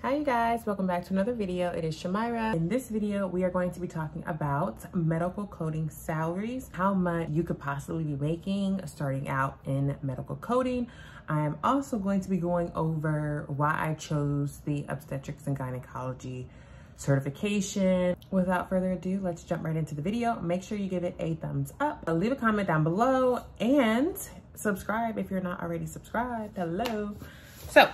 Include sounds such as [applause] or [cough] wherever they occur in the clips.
Hi you guys, welcome back to another video. It is Shamyra. In this video, we are going to be talking about medical coding salaries, how much you could possibly be making starting out in medical coding. I am also going to be going over why I chose the obstetrics and gynecology certification. Without further ado, let's jump right into the video. Make sure you give it a thumbs up, leave a comment down below, and subscribe if you're not already subscribed. Hello. So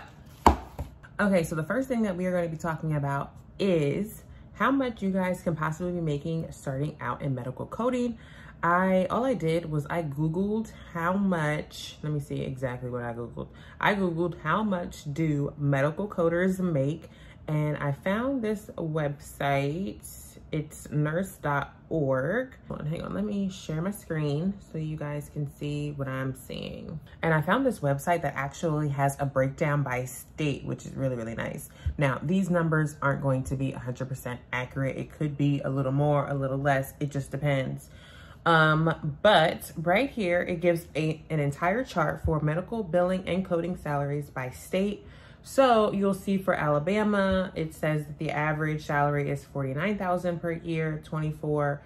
Okay, so the first thing that we are going to be talking about is how much you guys can possibly be making starting out in medical coding. I all I did was I googled how much, let me see exactly what I googled. I googled how much do medical coders make and I found this website it's nurse.org. hang on, let me share my screen so you guys can see what I'm seeing. And I found this website that actually has a breakdown by state, which is really, really nice. Now, these numbers aren't going to be 100% accurate. It could be a little more, a little less. It just depends. Um, but right here, it gives a, an entire chart for medical billing and coding salaries by state, so you'll see for Alabama, it says that the average salary is 49000 per year, 24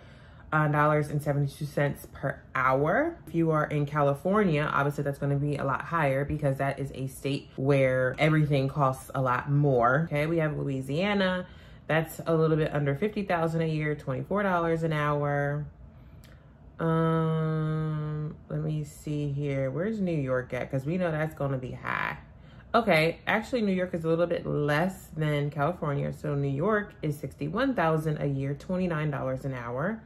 uh, dollars and 72 cents per hour. If you are in California, obviously that's going to be a lot higher because that is a state where everything costs a lot more. Okay, we have Louisiana. That's a little bit under 50,000 a year, $24 an hour. Um, let me see here. Where's New York at? Because we know that's going to be high. Okay, actually New York is a little bit less than California. So New York is 61,000 a year, $29 an hour.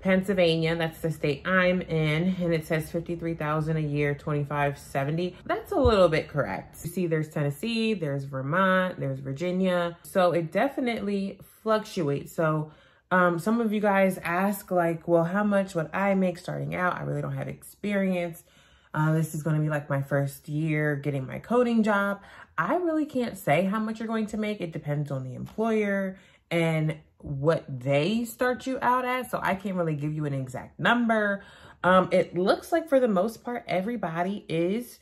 Pennsylvania, that's the state I'm in, and it says 53,000 a year, 2570. That's a little bit correct. You see there's Tennessee, there's Vermont, there's Virginia. So it definitely fluctuates. So um, some of you guys ask like, well, how much would I make starting out? I really don't have experience. Uh, this is going to be like my first year getting my coding job. I really can't say how much you're going to make. It depends on the employer and what they start you out at. So I can't really give you an exact number. Um, it looks like for the most part, everybody is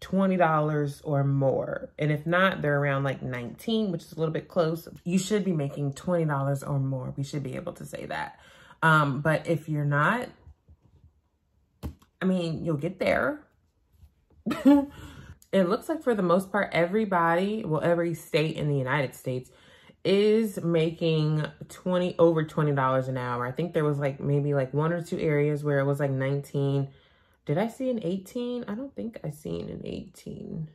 $20 or more. And if not, they're around like 19, which is a little bit close. You should be making $20 or more. We should be able to say that. Um, but if you're not, I mean, you'll get there. [laughs] it looks like for the most part, everybody, well, every state in the United States is making 20 over $20 an hour. I think there was like maybe like one or two areas where it was like 19. Did I see an 18? I don't think I seen an 18.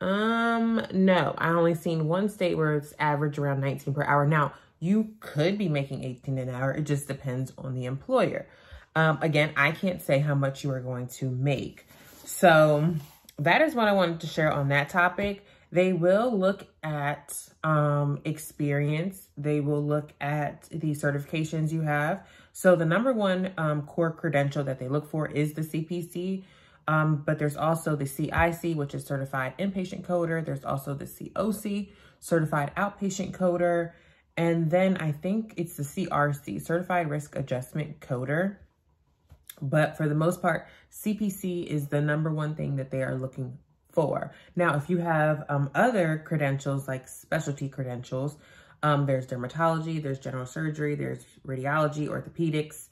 Um, no, I only seen one state where it's average around 19 per hour. Now, you could be making 18 an hour. It just depends on the employer. Um, again, I can't say how much you are going to make. So that is what I wanted to share on that topic. They will look at um, experience. They will look at the certifications you have. So the number one um, core credential that they look for is the CPC. Um, but there's also the CIC, which is Certified Inpatient Coder. There's also the COC, Certified Outpatient Coder. And then I think it's the CRC, Certified Risk Adjustment Coder. But for the most part, CPC is the number one thing that they are looking for. Now, if you have um, other credentials like specialty credentials, um, there's dermatology, there's general surgery, there's radiology, orthopedics,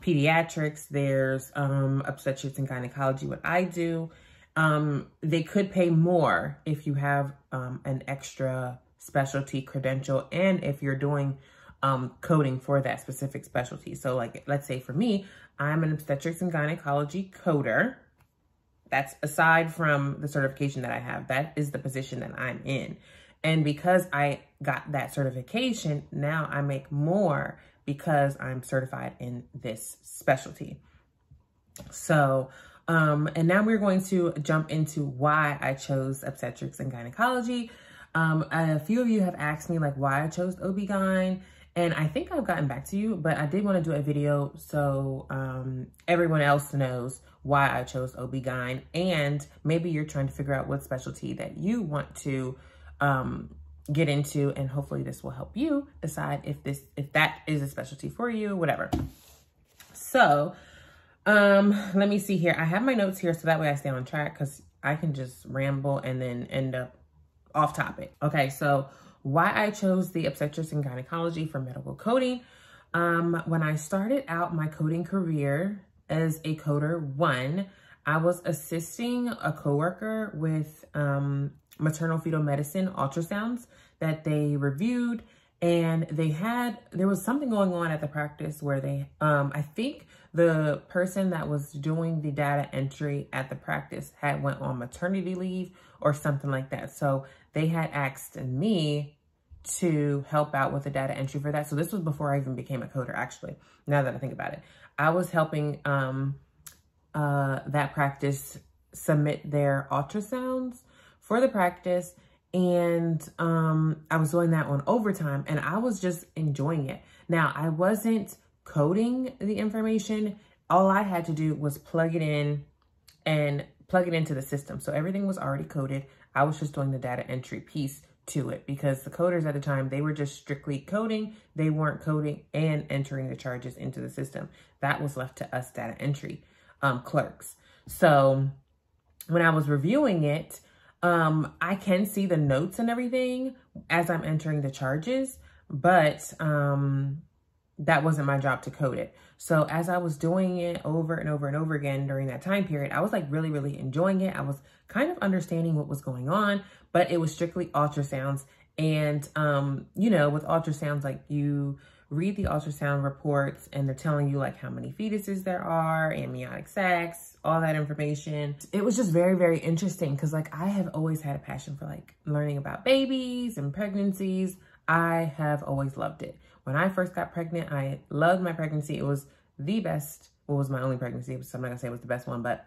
pediatrics, there's um, obstetrics and gynecology, what I do. Um, they could pay more if you have um, an extra specialty credential and if you're doing um, coding for that specific specialty. So like, let's say for me, I'm an obstetrics and gynecology coder. That's aside from the certification that I have. That is the position that I'm in. And because I got that certification, now I make more because I'm certified in this specialty. So, um, and now we're going to jump into why I chose obstetrics and gynecology. Um, a few of you have asked me like why I chose OB-GYN and I think I've gotten back to you, but I did want to do a video so um, everyone else knows why I chose OB-GYN. And maybe you're trying to figure out what specialty that you want to um, get into. And hopefully this will help you decide if this if that is a specialty for you, whatever. So um, let me see here. I have my notes here so that way I stay on track because I can just ramble and then end up off topic. Okay, so why I chose the obstetrics and gynecology for medical coding. Um, when I started out my coding career as a coder one, I was assisting a coworker with um, maternal fetal medicine ultrasounds that they reviewed and they had, there was something going on at the practice where they, um, I think the person that was doing the data entry at the practice had went on maternity leave or something like that. So they had asked me to help out with the data entry for that. So this was before I even became a coder, actually, now that I think about it. I was helping um, uh, that practice submit their ultrasounds for the practice. And um, I was doing that on overtime and I was just enjoying it. Now, I wasn't coding the information. All I had to do was plug it in and plug it into the system. So everything was already coded. I was just doing the data entry piece to it because the coders at the time, they were just strictly coding. They weren't coding and entering the charges into the system. That was left to us data entry um, clerks. So when I was reviewing it, um, I can see the notes and everything as I'm entering the charges, but um, that wasn't my job to code it. So as I was doing it over and over and over again during that time period, I was like really, really enjoying it. I was kind of understanding what was going on, but it was strictly ultrasounds. And, um, you know, with ultrasounds, like you read the ultrasound reports and they're telling you like how many fetuses there are, amniotic sacs, all that information. It was just very, very interesting because like I have always had a passion for like learning about babies and pregnancies. I have always loved it. When I first got pregnant, I loved my pregnancy. It was the best, well, it was my only pregnancy, so I'm not gonna say it was the best one, but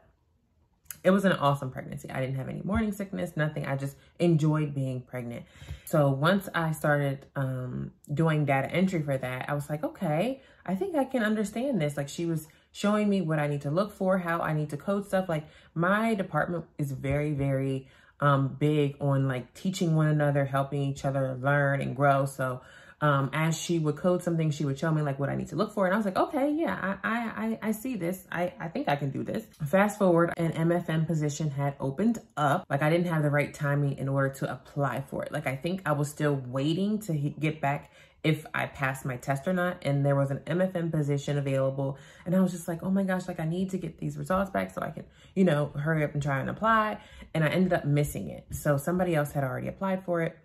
it was an awesome pregnancy. I didn't have any morning sickness, nothing. I just enjoyed being pregnant. So once I started um, doing data entry for that, I was like, okay, I think I can understand this. Like she was showing me what I need to look for, how I need to code stuff. Like my department is very, very um, big on like teaching one another, helping each other learn and grow. So um, as she would code something, she would show me like what I need to look for. And I was like, okay, yeah, I, I, I see this. I, I think I can do this. Fast forward, an MFM position had opened up. Like I didn't have the right timing in order to apply for it. Like I think I was still waiting to get back if I passed my test or not. And there was an MFM position available. And I was just like, oh my gosh, like I need to get these results back so I can, you know, hurry up and try and apply. And I ended up missing it. So somebody else had already applied for it.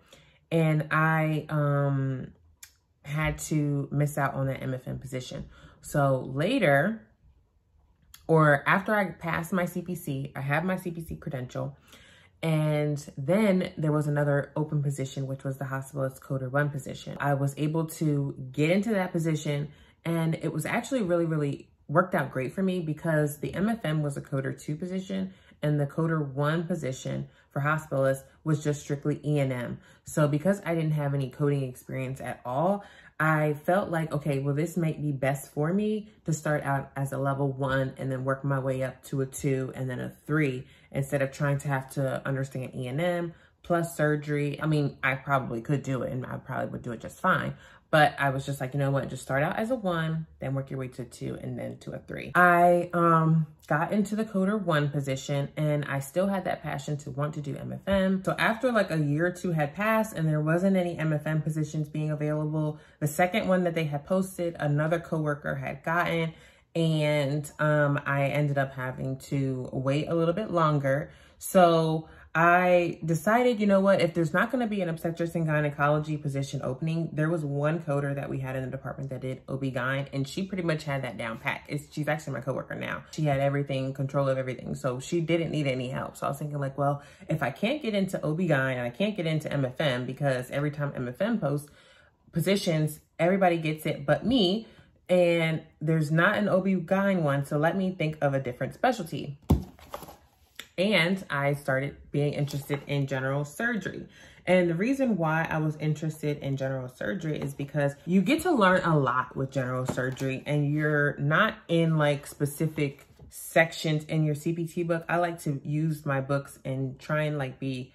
And I, um, had to miss out on that MFM position. So later, or after I passed my CPC, I have my CPC credential, and then there was another open position, which was the hospitalist coder one position. I was able to get into that position, and it was actually really, really worked out great for me because the MFM was a coder two position and the coder one position for hospitalists was just strictly E&M. So because I didn't have any coding experience at all, I felt like, okay, well, this might be best for me to start out as a level one and then work my way up to a two and then a three instead of trying to have to understand E&M plus surgery. I mean, I probably could do it and I probably would do it just fine. But I was just like, you know what, just start out as a one, then work your way to two and then to a three. I um, got into the coder one position and I still had that passion to want to do MFM. So after like a year or two had passed and there wasn't any MFM positions being available, the second one that they had posted, another coworker had gotten and um, I ended up having to wait a little bit longer. So I decided, you know what, if there's not going to be an obstetrics and gynecology position opening, there was one coder that we had in the department that did OB-GYN, and she pretty much had that down pat. It's, she's actually my coworker now. She had everything, control of everything, so she didn't need any help. So I was thinking like, well, if I can't get into OB-GYN and I can't get into MFM because every time MFM posts positions, everybody gets it but me, and there's not an OB-GYN one, so let me think of a different specialty and I started being interested in general surgery. And the reason why I was interested in general surgery is because you get to learn a lot with general surgery and you're not in like specific sections in your CPT book. I like to use my books and try and like be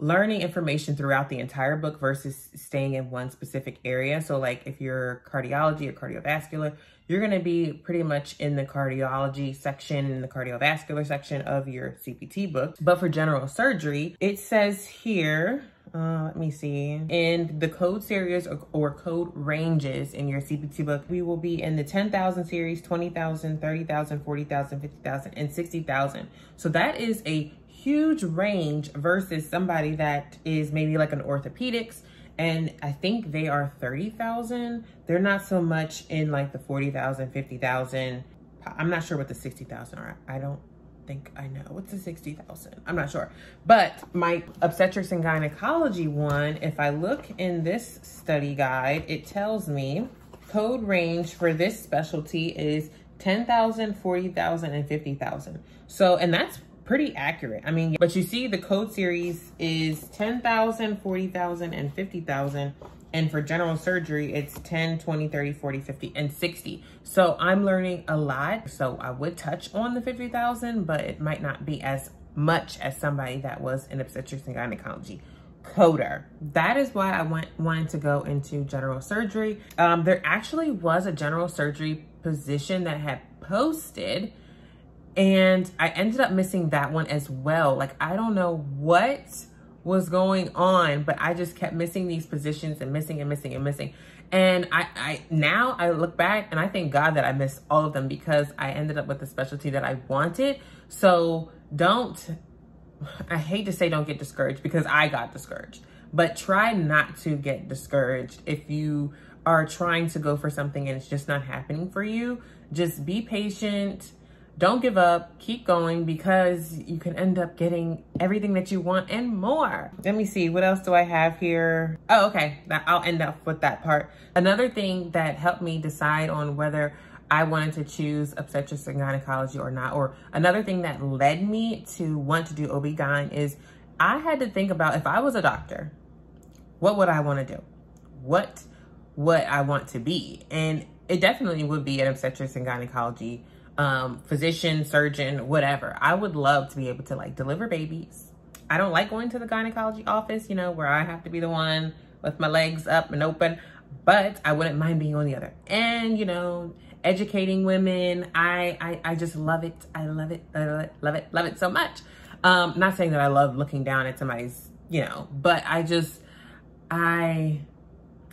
learning information throughout the entire book versus staying in one specific area. So like if you're cardiology or cardiovascular, you're going to be pretty much in the cardiology section, in the cardiovascular section of your CPT book. But for general surgery, it says here, uh, let me see. In the code series or, or, code ranges in your CPT book, we will be in the 10,000 series, 20,000, 30,000, 40,000, 50,000, and 60,000. So that is a huge range versus somebody that is maybe like an orthopedics and I think they are 30,000. They're not so much in like the 40,000, 50,000. I'm not sure what the 60,000 are. I don't think I know. What's the 60,000? I'm not sure. But my obstetrics and gynecology one, if I look in this study guide, it tells me code range for this specialty is 10,000, 40,000, and 50,000. So, and that's pretty accurate. I mean, but you see the code series is 10,000, 40,000, and 50,000. And for general surgery, it's 10, 20, 30, 40, 50, and 60. So I'm learning a lot. So I would touch on the 50,000, but it might not be as much as somebody that was an obstetrics and gynecology coder. That is why I went wanted to go into general surgery. Um, there actually was a general surgery position that had posted and I ended up missing that one as well. Like, I don't know what was going on, but I just kept missing these positions and missing and missing and missing. And I, I now I look back and I thank God that I missed all of them because I ended up with the specialty that I wanted. So don't, I hate to say don't get discouraged because I got discouraged, but try not to get discouraged if you are trying to go for something and it's just not happening for you. Just be patient don't give up, keep going because you can end up getting everything that you want and more. Let me see, what else do I have here? Oh, okay, I'll end up with that part. Another thing that helped me decide on whether I wanted to choose obstetrics and gynecology or not, or another thing that led me to want to do OB-GYN is I had to think about if I was a doctor, what would I want to do? What what I want to be? And it definitely would be an obstetrics and gynecology um, physician, surgeon, whatever. I would love to be able to like deliver babies. I don't like going to the gynecology office, you know, where I have to be the one with my legs up and open, but I wouldn't mind being on the other end, you know, educating women. I, I, I just love it. I love it. I love it, love it, love it so much. Um, not saying that I love looking down at somebody's, you know, but I just, I,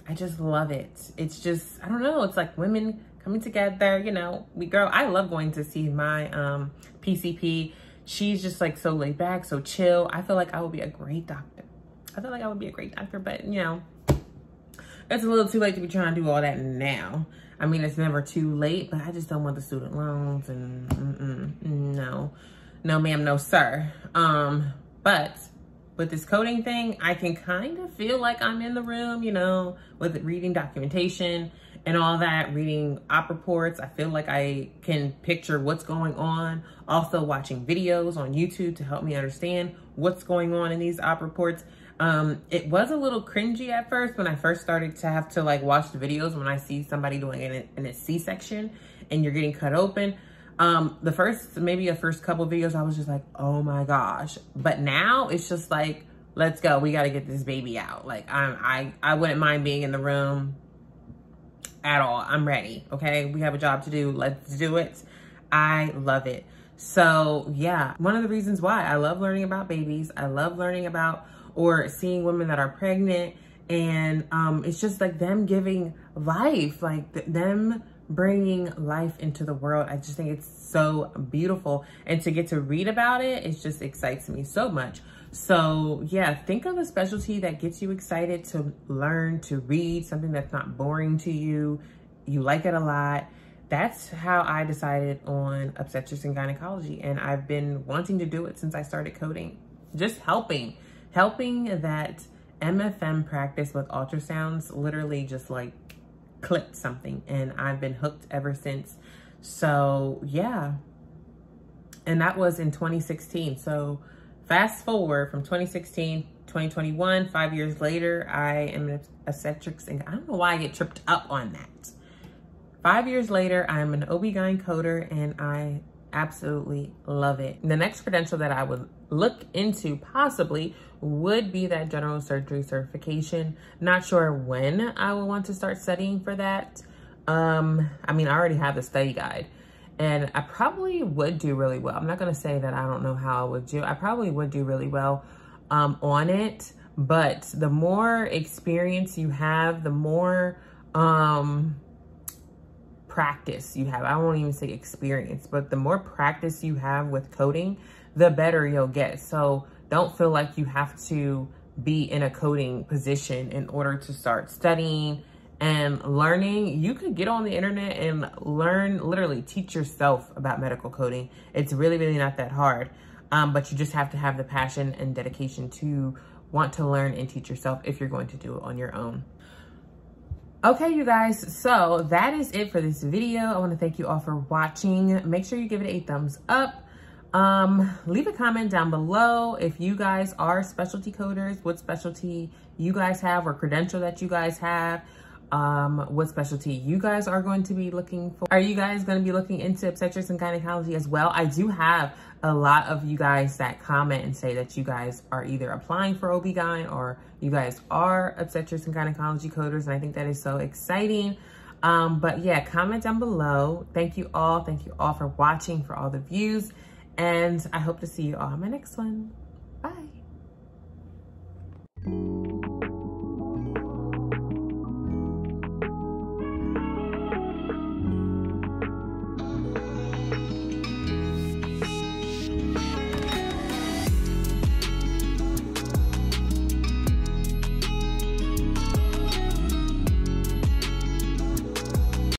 I just love it. It's just, I don't know. It's like women coming together, you know, we girl, I love going to see my um, PCP. She's just like so laid back, so chill. I feel like I would be a great doctor. I feel like I would be a great doctor, but you know, it's a little too late to be trying to do all that now. I mean, it's never too late, but I just don't want the student loans and mm -mm, no, no ma'am, no sir. Um, but with this coding thing, I can kind of feel like I'm in the room, you know, with reading documentation and all that, reading op reports. I feel like I can picture what's going on. Also watching videos on YouTube to help me understand what's going on in these op reports. Um, it was a little cringy at first when I first started to have to like watch the videos when I see somebody doing it in a C-section and you're getting cut open. Um, the first, maybe the first couple videos, I was just like, oh my gosh. But now it's just like, let's go. We got to get this baby out. Like I'm, I, I wouldn't mind being in the room, at all. I'm ready, okay? We have a job to do. Let's do it. I love it. So yeah, one of the reasons why I love learning about babies, I love learning about or seeing women that are pregnant and um, it's just like them giving life, like th them bringing life into the world. I just think it's so beautiful. And to get to read about it, it just excites me so much. So yeah, think of a specialty that gets you excited to learn, to read, something that's not boring to you. You like it a lot. That's how I decided on obstetrics and gynecology. And I've been wanting to do it since I started coding. Just helping, helping that MFM practice with ultrasounds literally just like clicked something and I've been hooked ever since. So yeah, and that was in 2016. So fast forward from 2016, 2021, five years later, I am an obstetrics and I don't know why I get tripped up on that. Five years later, I'm an OB-GYN coder and I absolutely love it. The next credential that I would look into possibly would be that general surgery certification. Not sure when I would want to start studying for that. Um, I mean, I already have the study guide and I probably would do really well. I'm not going to say that I don't know how I would do. I probably would do really well um, on it, but the more experience you have, the more um, practice you have. I won't even say experience, but the more practice you have with coding, the better you'll get. So don't feel like you have to be in a coding position in order to start studying and learning. You could get on the internet and learn, literally teach yourself about medical coding. It's really, really not that hard. Um, but you just have to have the passion and dedication to want to learn and teach yourself if you're going to do it on your own. Okay, you guys, so that is it for this video. I want to thank you all for watching. Make sure you give it a thumbs up. Um, leave a comment down below if you guys are specialty coders, what specialty you guys have or credential that you guys have um, what specialty you guys are going to be looking for. Are you guys going to be looking into obstetrics and gynecology as well? I do have a lot of you guys that comment and say that you guys are either applying for OB-GYN or you guys are obstetrics and gynecology coders. And I think that is so exciting. Um, but yeah, comment down below. Thank you all. Thank you all for watching, for all the views. And I hope to see you all in my next one. Bye.